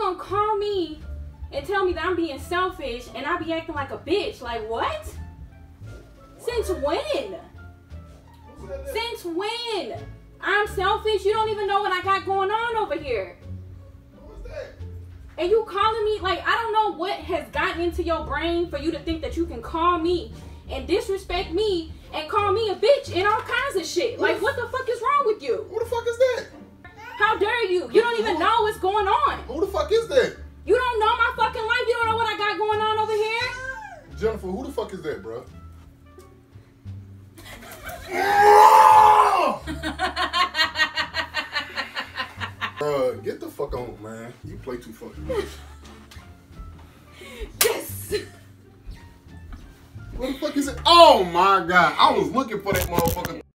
Gonna call me and tell me that I'm being selfish and I be acting like a bitch? Like what? Since when? Since when? I'm selfish. You don't even know what I got going on over here. And you calling me like I don't know what has gotten into your brain for you to think that you can call me and disrespect me and call me a bitch and all kinds of shit. Like what the fuck is wrong with you? Who the fuck is that? How dare you? You don't even know what's going on. Who the fuck is that? You don't know my fucking life. You don't know what I got going on over here. Jennifer, who the fuck is that, bro? Bruh, get the fuck on, man. You play too fucking much. Yes. What the fuck is it? Oh my god, I was looking for that motherfucker.